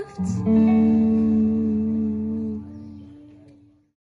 left.